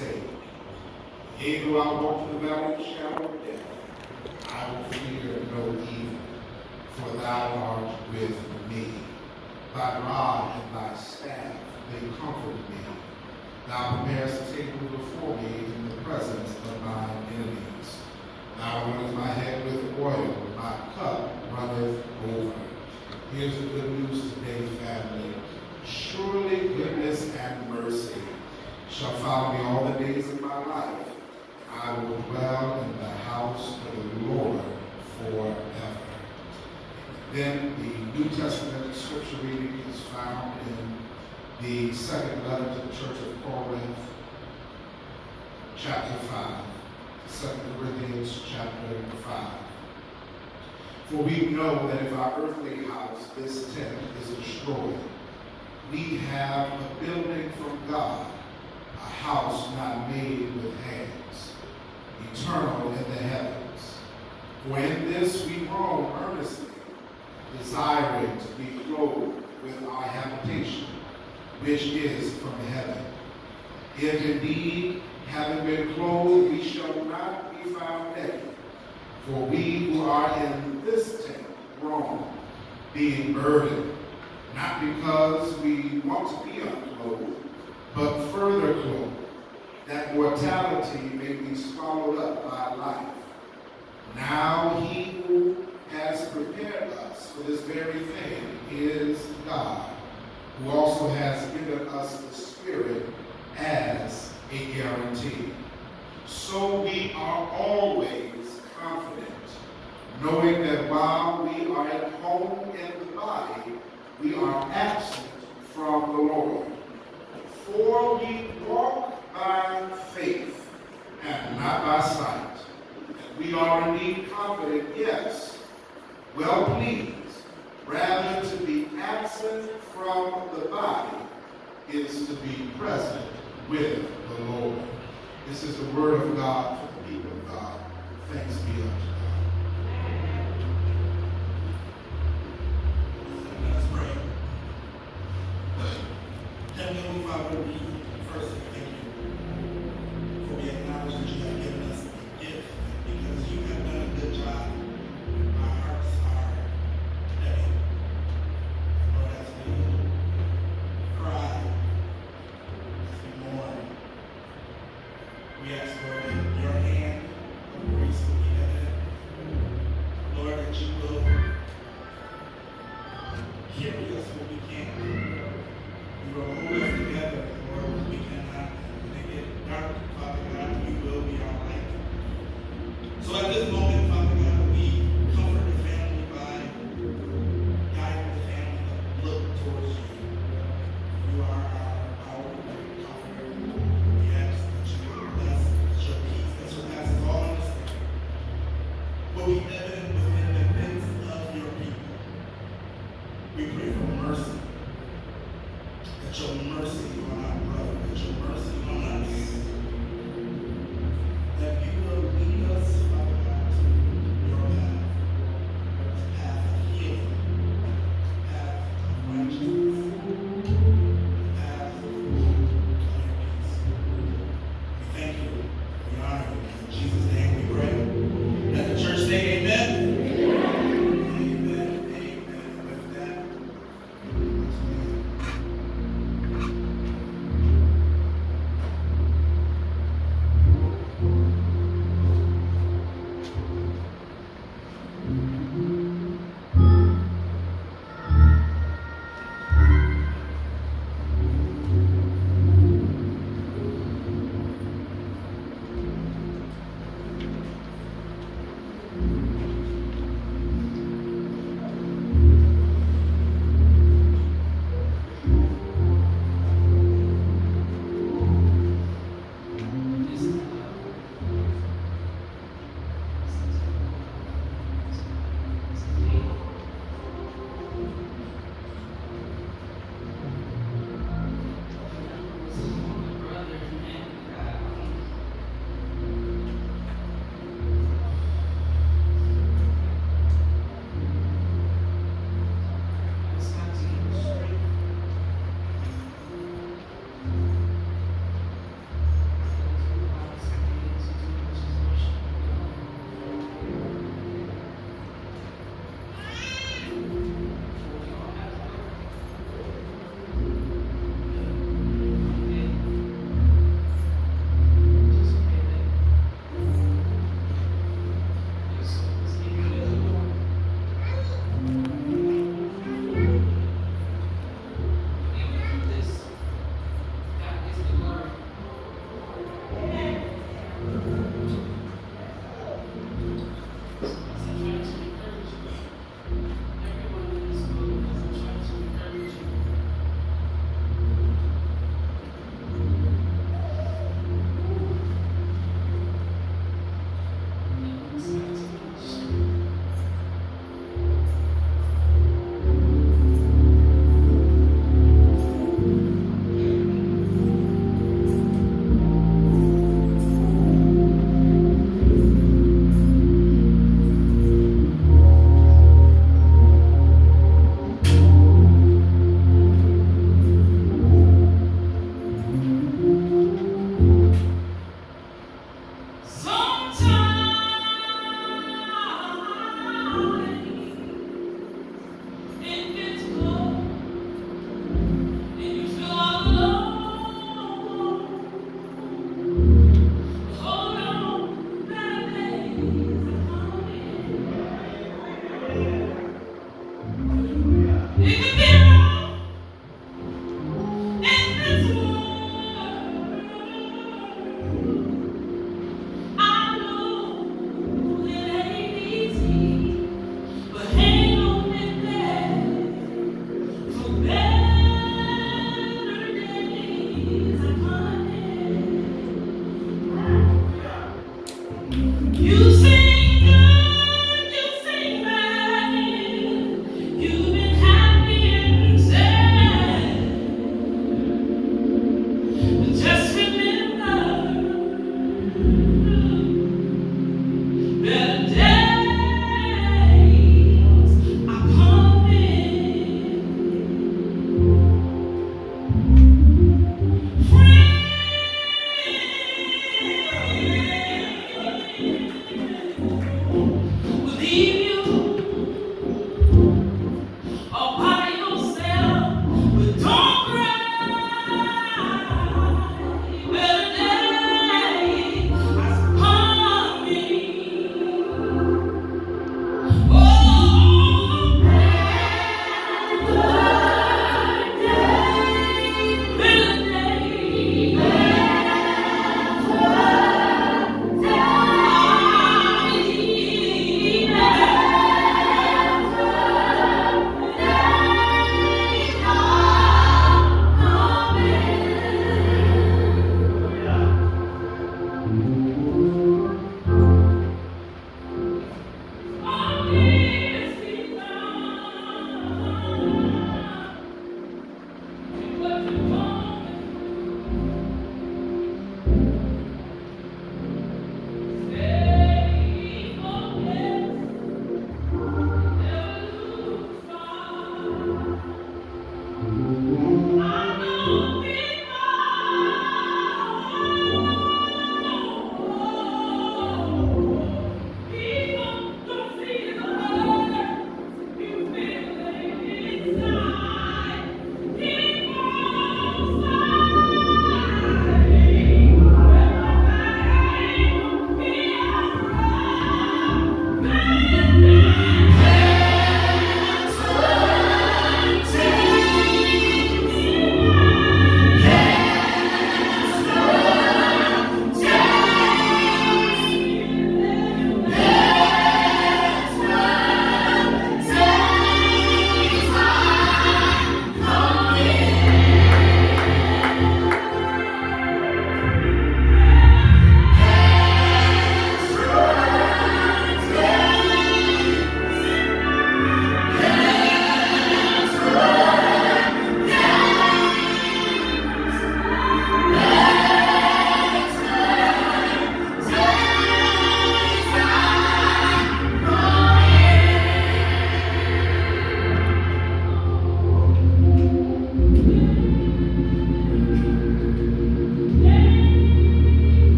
sake. Yea, though I walk through the valley of the shadow of death, I will fear no evil, for thou art with me. Thy rod and thy staff, they comfort me. Thou preparest a table before me in the presence of mine enemies. Thou anointest my head with oil, my cup runneth over. Here's a good shall follow me all the days of my life. I will dwell in the house of the Lord forever. Then the New Testament scripture reading is found in the second letter to the church of Corinth, chapter 5. 2 Corinthians chapter 5. For we know that if our earthly house, this tent, is destroyed, we have a building from God, house not made with hands, eternal in the heavens. For in this we groan earnestly, desiring to be clothed with our habitation, which is from heaven. If indeed, having been clothed, we shall not be found naked. For we who are in this tent groan, being burdened, not because we want to be unclothed, but further clothed, that mortality may be swallowed up by life. Now he who has prepared us for this very thing is God, who also has given us the Spirit as a guarantee. So we are always confident, knowing that while we are at home in the body, we are absent from the Lord. For we walk by faith and not by sight. We are indeed confident, yes, well pleased, rather to be absent from the body is to be present with the Lord. This is the word of God for the people of God. Thanks be unto God. We ask, So